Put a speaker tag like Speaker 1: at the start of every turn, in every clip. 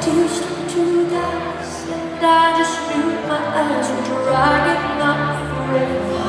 Speaker 1: tears to dust, and I just knew my eyes were drying up forever.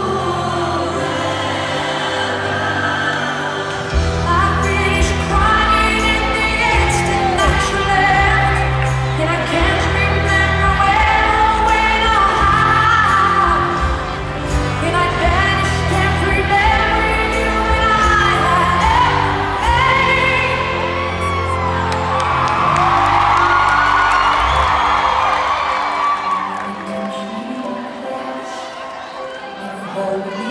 Speaker 1: Oh,